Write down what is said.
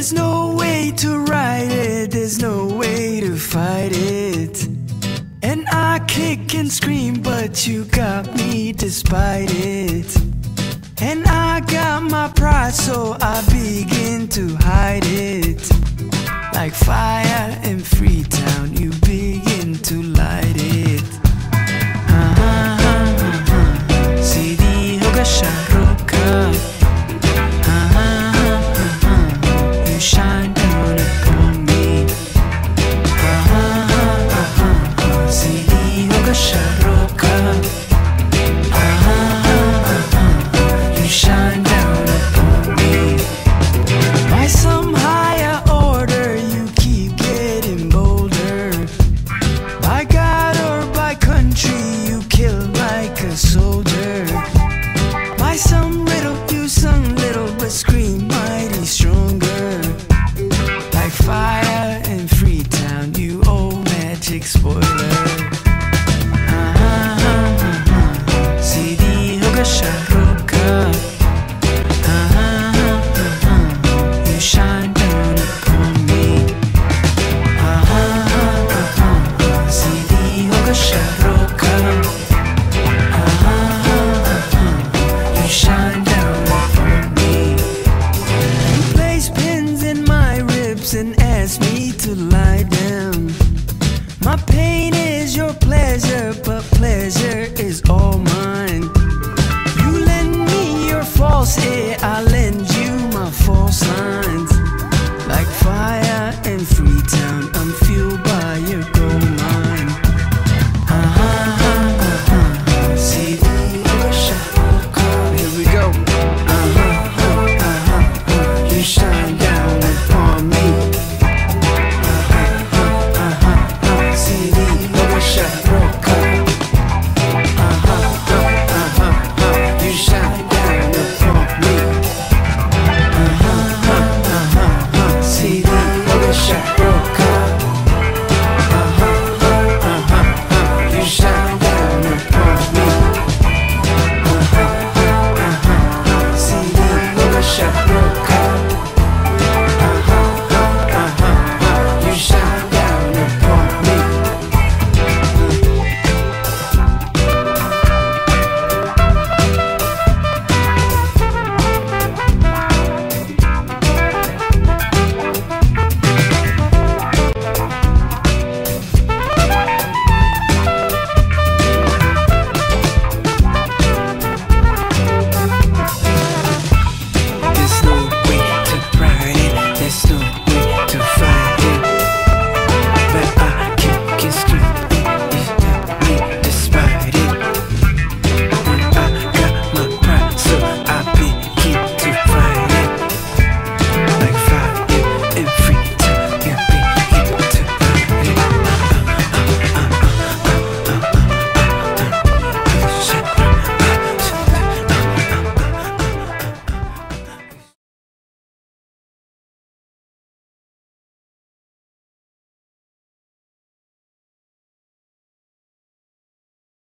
There's no way to write it, there's no way to fight it. And I kick and scream, but you got me despite it. And I got my pride, so I begin to hide it. Like fire in Freetown, you begin to light it. Uh -huh, uh -huh, uh -huh. pressure cooker. Uh-huh, uh-huh. You shine down upon me. Uh-huh, uh-huh, uh-huh. Сиди йога широка. Uh-huh. You shine down upon me. You place pins in my ribs and ask me to lie down. My pain is your pleasure, but pleasure is all. I'll lend you my force lines. Like fire in Freetown, I'm fueled sunshine